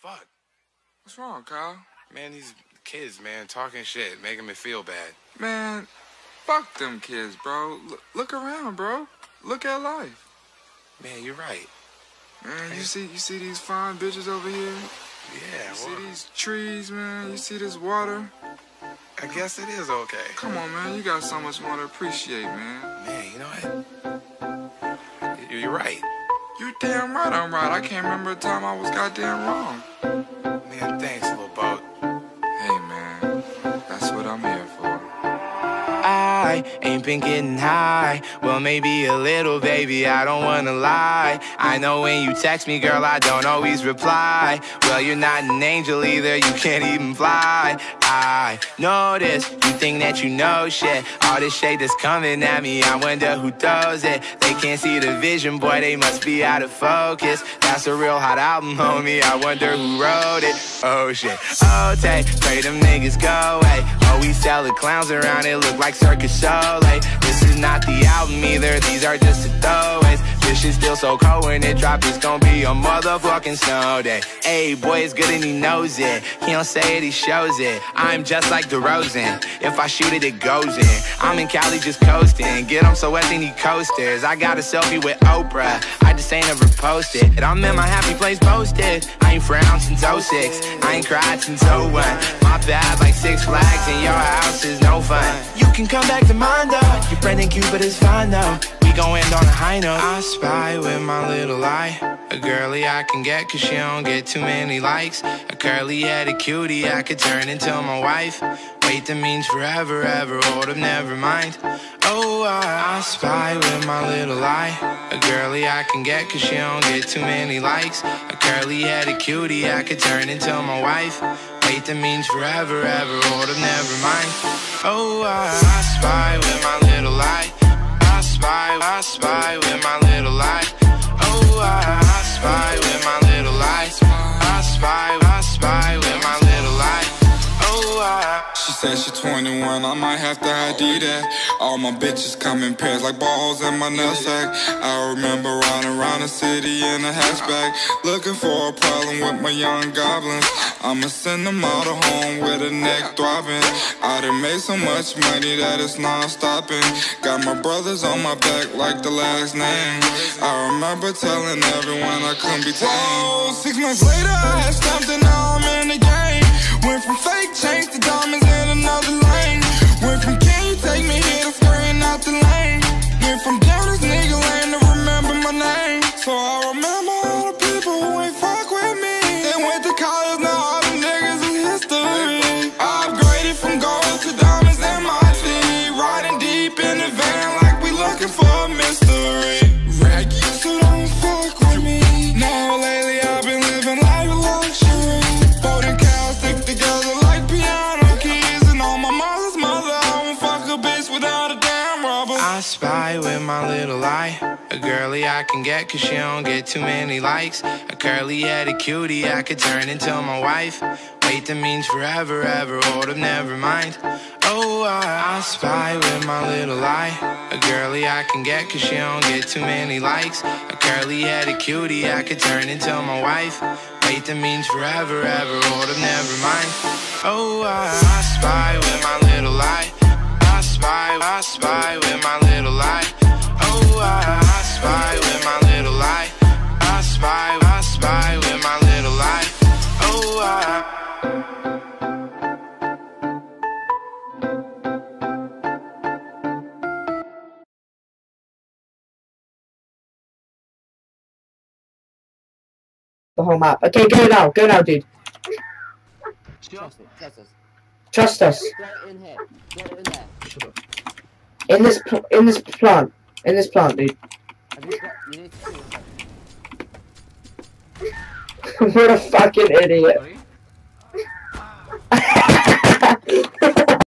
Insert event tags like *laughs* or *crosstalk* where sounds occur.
fuck? What's wrong, Kyle? Man, these kids, man, talking shit, making me feel bad. Man, fuck them kids, bro. L- look around, bro. Look at life. Man, you're right. Man, you see you see these fine bitches over here? Yeah, You see well, these trees, man? You see this water? I guess it is okay. Come on, man. You got so much more to appreciate, man. Man, you know what? You- You're right. You're damn right I'm right. I can't remember a time I was goddamn wrong. Man, thanks, I ain't been getting high. Well, maybe a little, baby, I don't wanna lie. I know when you text me, girl, I don't always reply. Well, you're not an angel either, you can't even fly. I this, you think that you know shit. All this shade that's coming at me, I wonder who throws it. They can't see the vision, boy, they must be out of focus. That's a real hot album, homie, I wonder who wrote it. Oh shit, oh, take, pray them niggas go away. Oh, we sell the clowns around, it look like Cirque du Soleil. This is not the album either, these are just the throwaways. This still so cold when it drop, it's gonna be a motherfucking snow day. Hey, boy, it's good and he knows it. He don't say it, he shows it. I'm just like DeRozan. If I shoot it, it goes in. I'm in Cali just coasting. Get him so wet, they need coasters. I got a selfie with Oprah. I just ain't ever posted. And I'm in my happy place posted. I ain't frowned since 06. I ain't cried since 01. My bad, like Six Flags, and your house is no fun. You can come back to mine though. Your friend in Cupid is fine though. End on a high note. I spy with my little eye. A girly I can get cause she don't get too many likes. A curly headed cutie I could turn into my wife. Wait, that means forever, ever. Hold up, never mind. Oh, I, I spy with my little eye. A girly I can get cause she don't get too many likes. A curly headed cutie I could turn into my wife. Wait, that means forever, ever. Hold up, never mind. Oh, I, I spy with my little eye. I spy, with my little eye. Oh, I, I spy with my little spy, I spy She said she 21, I might have to ID that. All my bitches come in pairs like balls in my nutsack. I remember riding around the city in a hatchback, looking for a problem with my young goblins. I'ma send them all to home with a neck throbbing. I done made so much money that it's non-stopping. Got my brothers on my back like the last name. I remember telling everyone I couldn't be tamed. Oh, six months later, I had stopped and without a damn. I spy with my little eye. A girly I can get cause she don't get too many likes. A curly headed cutie I could turn into my wife. Wait, that means forever, ever. Hold up, never mind. Oh, I, I spy with my little eye. A girly I can get cause she don't get too many likes. A curly headed cutie I could turn into my wife. Wait, that means forever, ever. Hold up, never mind. Oh, I, I spy I spy with my little eye. Oh, I, I spy with my little eye. I spy, I spy with my little eye. Oh, I. the whole map. Okay, go now, go now, dude. Trust it, trust us. Trust us. Get in here. Get in there. In this, in this plant, in this plant, dude. You got, you need to see *laughs* yourself. what a fucking idiot.